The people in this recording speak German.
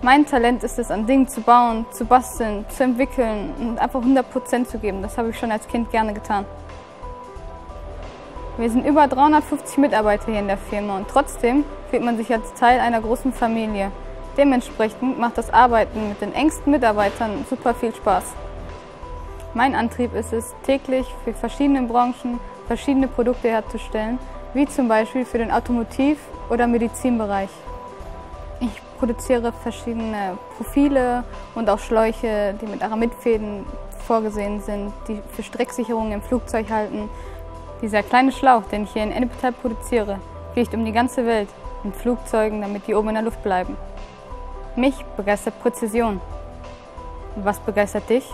Mein Talent ist es, an Dingen zu bauen, zu basteln, zu entwickeln und einfach 100% zu geben. Das habe ich schon als Kind gerne getan. Wir sind über 350 Mitarbeiter hier in der Firma und trotzdem fühlt man sich als Teil einer großen Familie. Dementsprechend macht das Arbeiten mit den engsten Mitarbeitern super viel Spaß. Mein Antrieb ist es, täglich für verschiedene Branchen verschiedene Produkte herzustellen, wie zum Beispiel für den Automotiv- oder Medizinbereich. Ich produziere verschiedene Profile und auch Schläuche, die mit Aramidfäden vorgesehen sind, die für Strecksicherungen im Flugzeug halten. Dieser kleine Schlauch, den ich hier in Ennepetal produziere, fliegt um die ganze Welt in Flugzeugen, damit die oben in der Luft bleiben. Mich begeistert Präzision. Was begeistert dich?